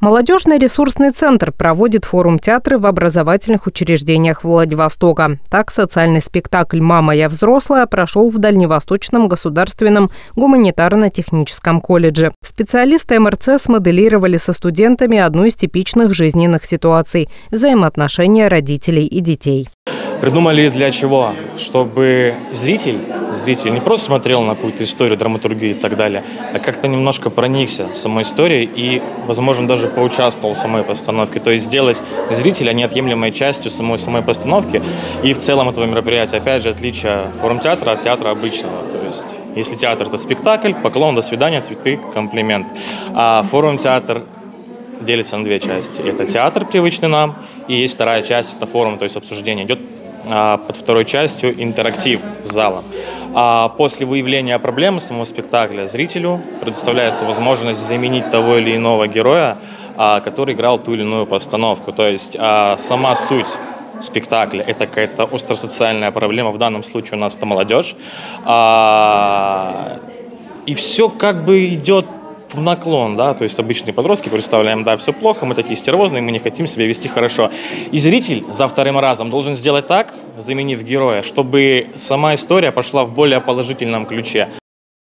Молодежный ресурсный центр проводит форум театра в образовательных учреждениях Владивостока. Так, социальный спектакль «Мама, я взрослая» прошел в Дальневосточном государственном гуманитарно-техническом колледже. Специалисты МРЦ смоделировали со студентами одну из типичных жизненных ситуаций – взаимоотношения родителей и детей. Придумали для чего? Чтобы зритель, зритель не просто смотрел на какую-то историю, драматургию и так далее, а как-то немножко проникся самой историей и, возможно, даже поучаствовал в самой постановке. То есть сделать зрителя неотъемлемой частью самой, самой постановки и в целом этого мероприятия. Опять же, отличие форум-театра от театра обычного. То есть, если театр – это спектакль, поклон, до свидания, цветы, комплимент. А форум-театр делится на две части. Это театр, привычный нам, и есть вторая часть, это форум, то есть обсуждение. Идет под второй частью интерактив с залом. А после выявления проблемы самого спектакля зрителю предоставляется возможность заменить того или иного героя, а, который играл ту или иную постановку. То есть а, сама суть спектакля. Это какая-то остросоциальная проблема. В данном случае у нас это молодежь. И все как бы идет в наклон, да, то есть обычные подростки представляем, да, все плохо, мы такие стервозные, мы не хотим себя вести хорошо. И зритель за вторым разом должен сделать так, заменив героя, чтобы сама история пошла в более положительном ключе.